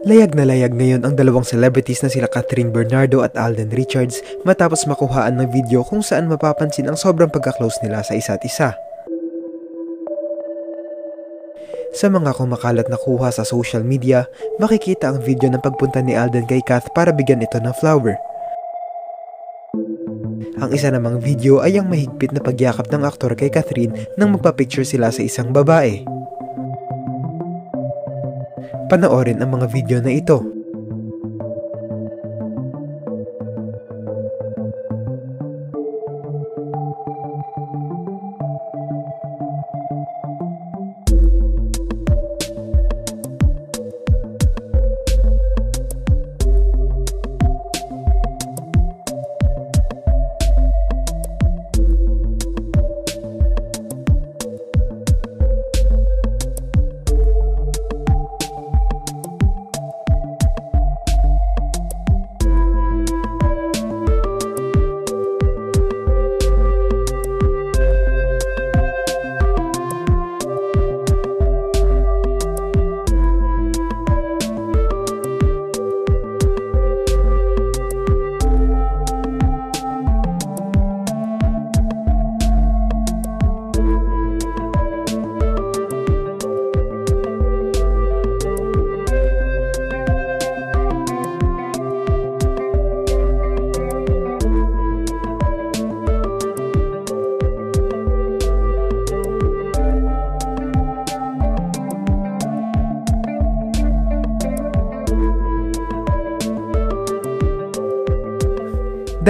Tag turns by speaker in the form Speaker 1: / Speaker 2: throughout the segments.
Speaker 1: Layag na layag ngayon ang dalawang celebrities na sila Catherine Bernardo at Alden Richards matapos makuhaan ng video kung saan mapapansin ang sobrang pagka-close nila sa isa't isa. Sa mga kumakalat na kuha sa social media, makikita ang video ng pagpunta ni Alden kay Kath para bigyan ito ng flower. Ang isa namang video ay ang mahigpit na pagyakap ng aktor kay Catherine nang magpa-picture sila sa isang babae. Panoorin ang mga video na ito.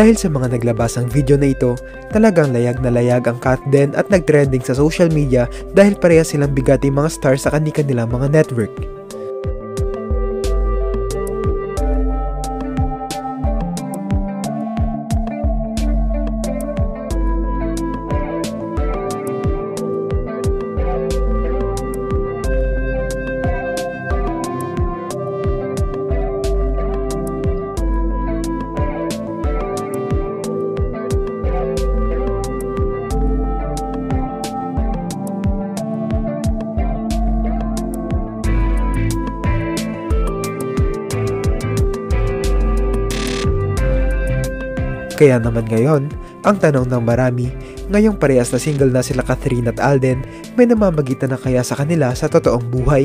Speaker 1: Dahil sa mga naglabasang video na ito, talagang layag na layag ang Kat Den at nagtrending sa social media dahil pareha silang bigati mga stars sa kanilang mga network. Kaya naman ngayon, ang tanong ng marami, ngayong parehas na single na sila Catherine at Alden, may namamagitan na kaya sa kanila sa totoong buhay?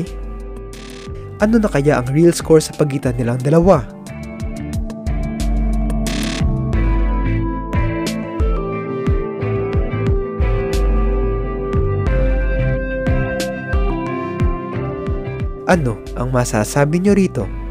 Speaker 1: Ano na kaya ang real score sa pagitan nilang dalawa? Ano ang masasabi nyo rito?